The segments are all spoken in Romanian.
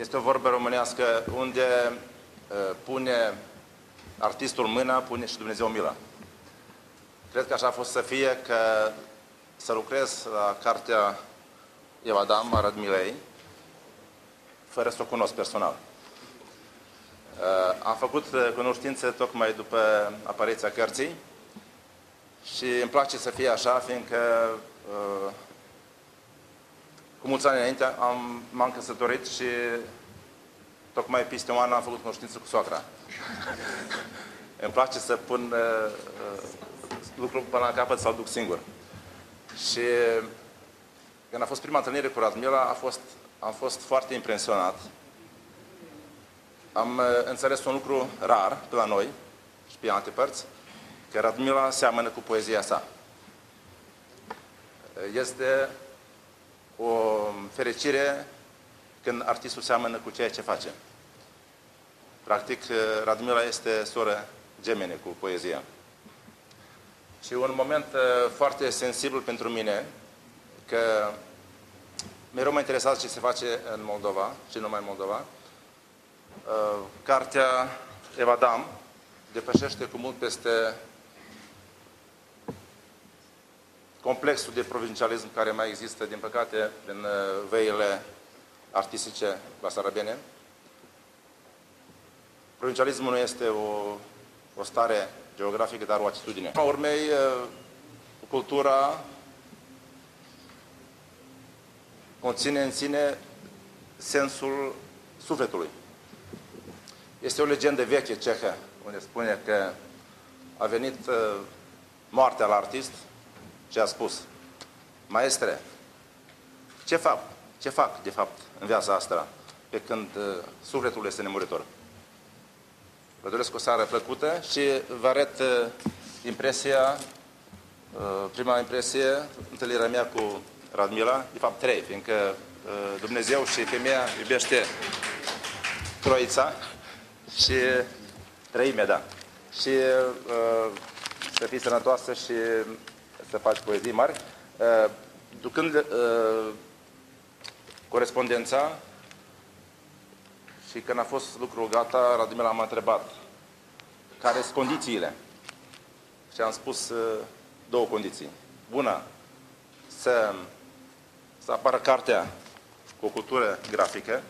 Este o vorbă românească unde uh, pune artistul mâna, pune și Dumnezeu mila. Cred că așa a fost să fie că să lucrez la cartea Evadam a Radmilei, fără să o cunosc personal. Uh, am făcut uh, cunoștințe tocmai după apariția cărții și îmi place să fie așa, fiindcă uh, cu mulți ani înainte am, m-am căsătorit și tocmai peste un an am făcut cunoștință cu soacra. Îmi place să pun uh, uh, lucrul până la capăt sau duc singur. Și când a fost prima întâlnire cu Radmila, a fost, am fost foarte impresionat. Am uh, înțeles un lucru rar pe la noi și pe alte părți, că Radmila seamănă cu poezia sa. Este o fericire când artistul seamănă cu ceea ce face. Practic, Radmila este soră gemene cu poezia. Și un moment uh, foarte sensibil pentru mine, că mereu mă interesează ce se face în Moldova și numai în Moldova. Uh, cartea Evadam depășește cu mult peste complexul de provincialism care mai există, din păcate, în uh, veile artistice basarabene. Provincialismul nu este o, o stare geografică, dar o atitudine. În urmei, uh, cultura conține în sine sensul sufletului. Este o legendă veche cehă, unde spune că a venit uh, moartea la artist ce a spus. Maestre, ce fac? Ce fac, de fapt, în viața asta, pe când uh, sufletul este nemuritor? Vă doresc o seară plăcută și vă arăt uh, impresia, uh, prima impresie, întâlnirea mea cu Radmila, de fapt trei, fiindcă uh, Dumnezeu și femeia iubește troița și trăimea, da. Și uh, să fii sănătoasă și să faci poezii mari. Uh, ducând uh, corespondența și când a fost lucrul gata, Radimel m-a întrebat care sunt condițiile. Și am spus uh, două condiții. Una, să, să apară cartea cu o cultură grafică,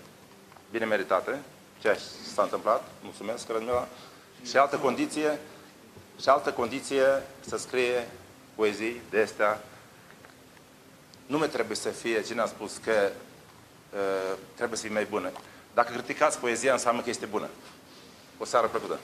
bine meritată, ceea ce s-a întâmplat, mulțumesc, Radimela, și altă condiție, și altă condiție să scrie poezii de astea. Nu mai trebuie să fie, cine a spus că uh, trebuie să fie mai bună. Dacă criticați poezia, înseamnă că este bună. O seară plăcută!